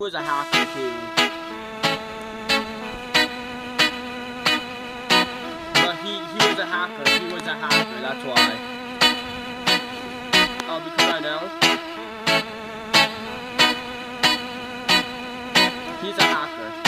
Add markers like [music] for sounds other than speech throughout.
was a hacker too. But he, he was a hacker. He was a hacker, that's why. Oh, because I know. He's a hacker.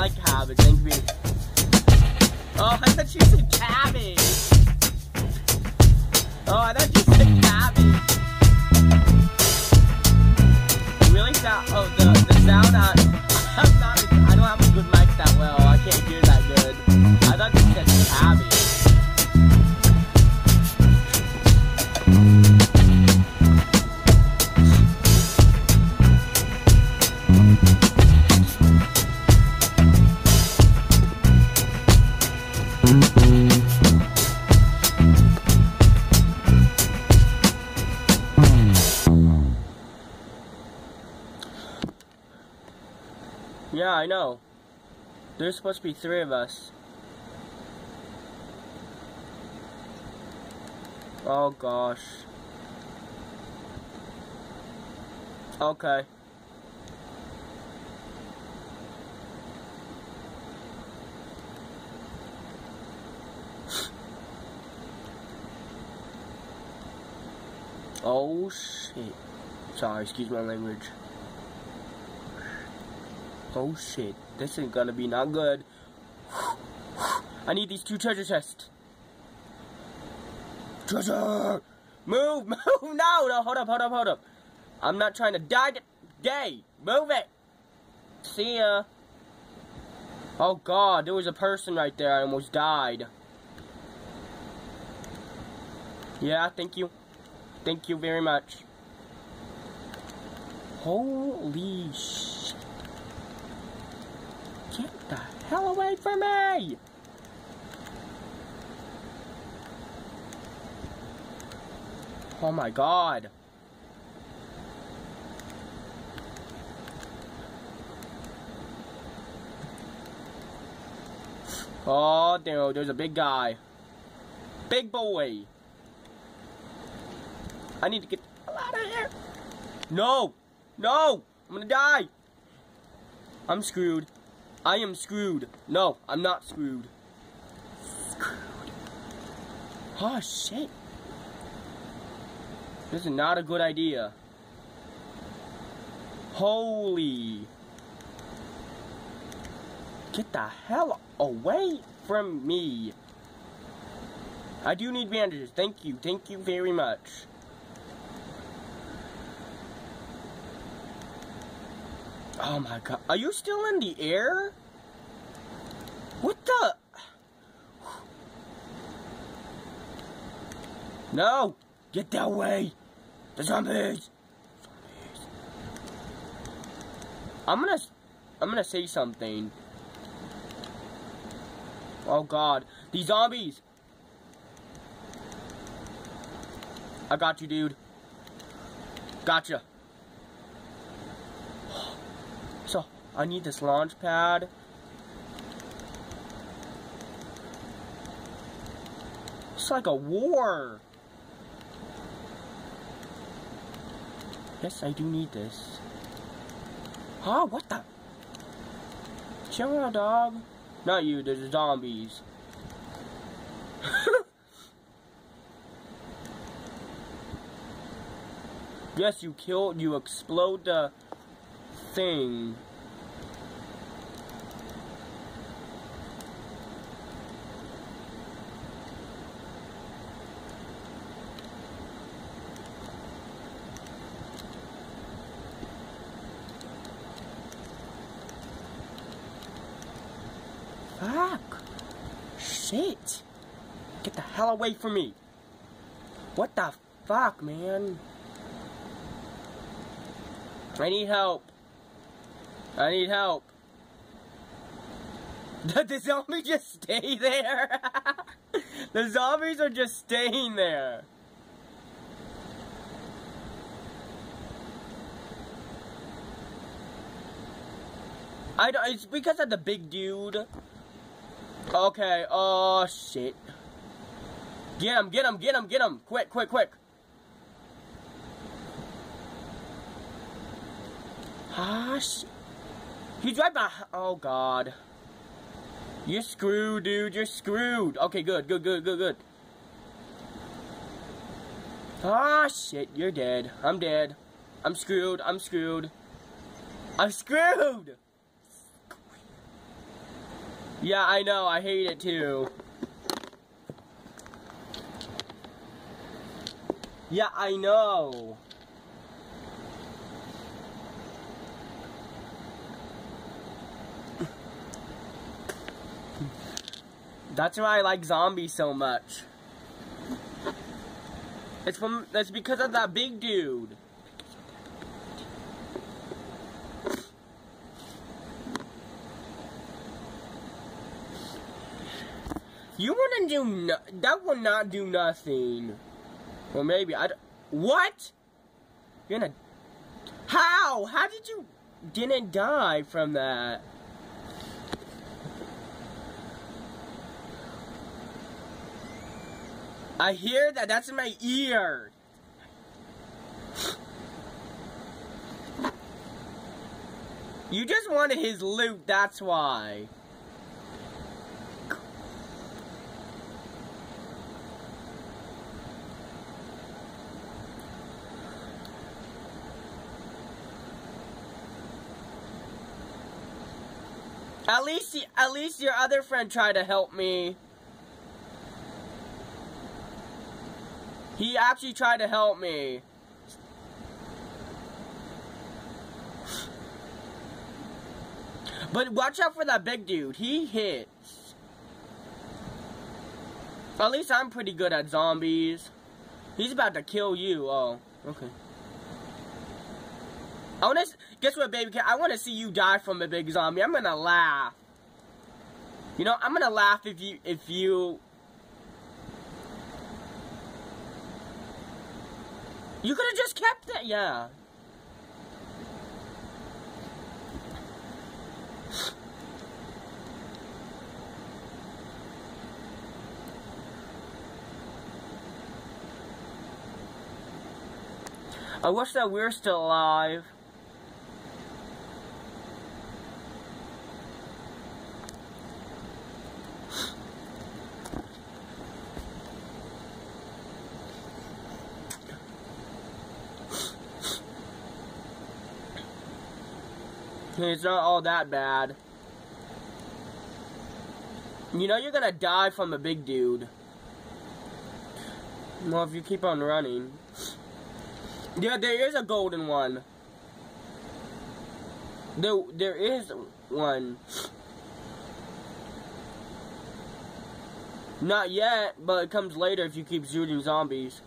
Like cabbage. Thank you. Oh, I thought you said cabbage. Oh, I thought you said cabbage. Really sound? Oh, the the sound. I, [laughs] I'm not. I don't have a good mic that well. I can't hear that I know. There's supposed to be three of us. Oh gosh. Okay. Oh shit. Sorry, excuse my language. Oh shit, this ain't gonna be not good. I need these two treasure chests. Treasure! Move, [laughs] move, no, no, hold up, hold up, hold up. I'm not trying to die today. Move it. See ya. Oh god, there was a person right there. I almost died. Yeah, thank you. Thank you very much. Holy shit. Get the hell away from me! Oh my god. Oh, there, there's a big guy. Big boy. I need to get out of here. No! No! I'm gonna die! I'm screwed. I am screwed. No, I'm not screwed. Screwed. Oh, shit. This is not a good idea. Holy. Get the hell away from me. I do need bandages. Thank you. Thank you very much. Oh my god. Are you still in the air? What the? No! Get that way! The zombies! I'm gonna... I'm gonna say something. Oh god. These zombies! I got you, dude. Gotcha. So, I need this launch pad. It's like a war. Yes, I do need this. Huh? What the? Chill out, dog. Not you, there's zombies. [laughs] yes, you killed, you explode the thing. Fuck. Shit. Get the hell away from me. What the fuck, man? I need help. I need help. [laughs] The zombie just stay there? [laughs] the zombies are just staying there. I don't, it's because of the big dude. Okay, oh shit. Get him, get him, get him, get him. Quick, quick, quick. Ah, shit. He's right behind. Oh, God. You're screwed, dude. You're screwed. Okay, good, good, good, good, good. Ah, shit. You're dead. I'm dead. I'm screwed. I'm screwed. I'm screwed! Yeah, I know. I hate it too. Yeah, I know. That's why I like zombies so much. It's from that's because of that big dude. You wanna do no that will not do nothing. Well, maybe I what? You're gonna How? How did you didn't die from that? I hear that. That's in my ear. You just wanted his loot, that's why. At least, at least your other friend tried to help me. He actually tried to help me. But watch out for that big dude. He hits. At least I'm pretty good at zombies. He's about to kill you. Oh, okay. I wanna guess what, baby? Cat? I want to see you die from a big zombie. I'm gonna laugh. You know, I'm gonna laugh if you if you You could have just kept that, yeah. I wish that we are still alive. It's not all that bad. You know you're gonna die from a big dude. Well, if you keep on running. Yeah, there is a golden one. There, there is one. Not yet, but it comes later if you keep shooting zombies.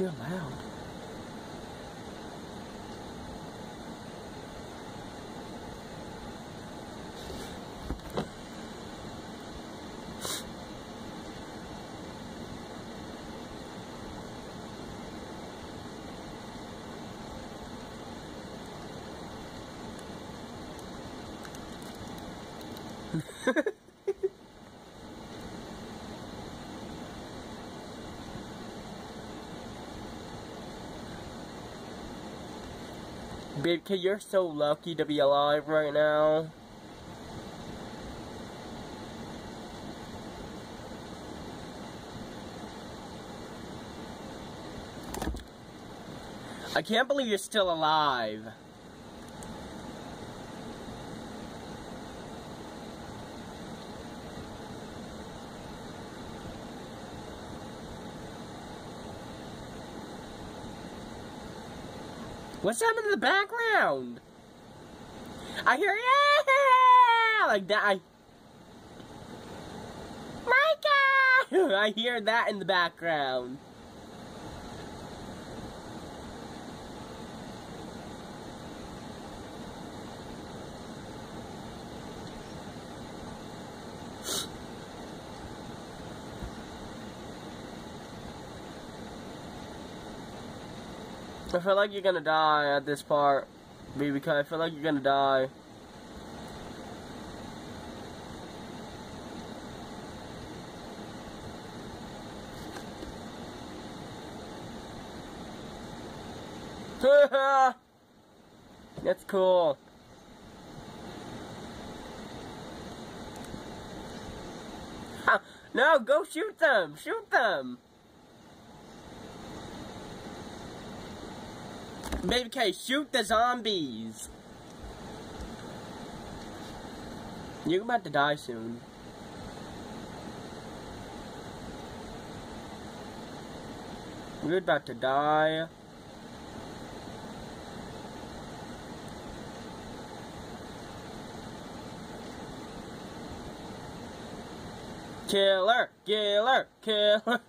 You're loud. Kid, you're so lucky to be alive right now. I can't believe you're still alive. What's that in the background? I hear yeah like that. I Micah! [laughs] I hear that in the background. I feel like you're gonna die at this part. Because I feel like you're gonna die. [laughs] That's cool. [laughs] no, go shoot them! Shoot them! Baby K, shoot the zombies. You're about to die soon. You're about to die. Killer, killer, killer.